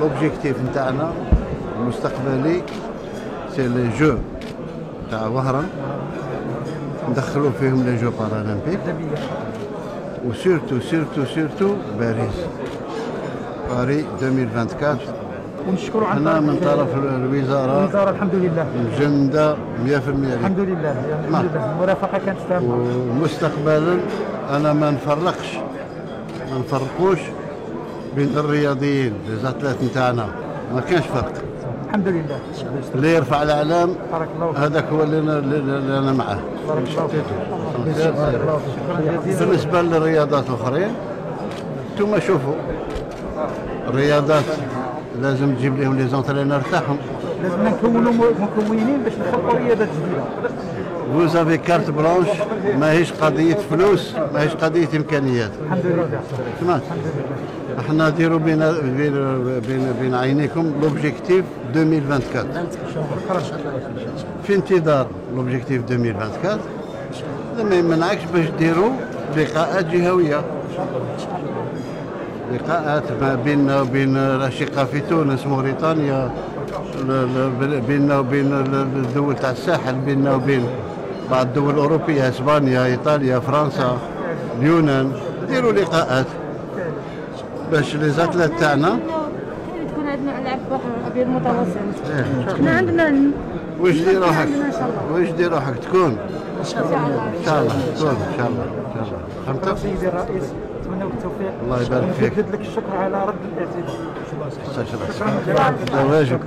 l'objectif نتاعنا المستقبلي c'est les jeux تاع وهران ندخلوا فيهم les jeux paralympiques و surtout surtout surtout باريس باري 2024 ونشكروا عن أنا من طرف الوزارة. الوزارة الحمد لله مجنده 100% الحمد. لله الحمد. لله المرافقة كانت تامة. ومستقبلا أنا ما نفرقش. ما نفرقوش. بين الرياضيين لي ليزاتليت نتاعنا ما كانش فرق الحمد لله. اللي يرفع الأعلام بارك الله فيك. هذاك هو اللي أنا, اللي أنا معاه. بارك الله فيك. بالنسبة للرياضات الأخرين أنتم شوفوا الرياضات لازم تجيب لهم les entraîneurs تاعهم. لازم نكونوا مكونين باش نخلقوا رياضات جديدة. vous avez carte blanche ماهيش قضيه فلوس ماهيش قضيه امكانيات الحمد لله سمعت إحنا نديروا بين بين بين, بين عينيكم l'objectif 2024 في انتظار l'objectif 2024 هذا ما يمنعكش باش ديروا لقاءات جهويه لقاءات ما بيننا وبين الاشقاء في تونس موريتانيا بيننا وبين الدول تاع الساحل بيننا وبين بعض الدول الأوروبية إسبانيا إيطاليا فرنسا اليونان. ديروا لقاءات باش لي زاتلات تاعنا. تكون عندنا العاب بحر ابيض متوسط. إحنا عندنا واش دير روحك واش دير روحك؟ تكون. إن شاء الله. إن شاء الله تكون إن شاء الله إن شاء الله. فهمت؟ الرئيس نتمنى لك التوفيق. الله يبارك فيك. ونجدد لك الشكر على رد الاعتبار واجب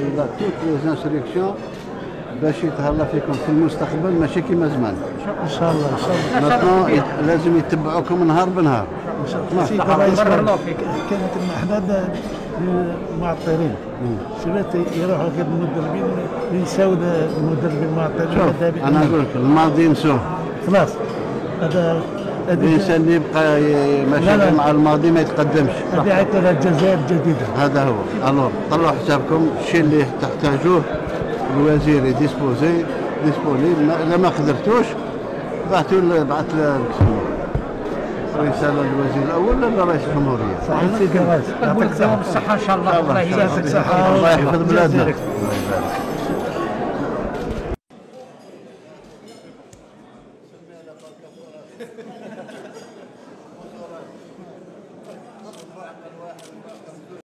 إذا توت لي انستركسيون باش يتهلا فيكم في المستقبل ماشي كيما زمان. إن شاء الله. إن شاء الله. لازم يتبعوكم نهار بنهار. سيدي الرئيس كانت إحنا معطلين سمعت يروحوا غير المدربين ينساو المدربين المعطلين. شوف أنا أقول لك الماضي نسوه خلاص. هذا الانسان اللي يبقى ماشي لا. مع الماضي ما يتقدمش. هذه عيطوا الجزائر الجديده هذا هو. Alors طلعوا حسابكم الشيء اللي تحتاجوه. الوزير dispo disponible ما- إذا ما قدرتوش بعثوا بعث رسالة للوزير الأول ولا رئيس الجمهورية. صحيح. سيدي الرئيس يعطيك الصحة إن شاء الله. الله يحفظ بلادنا. الله يبارك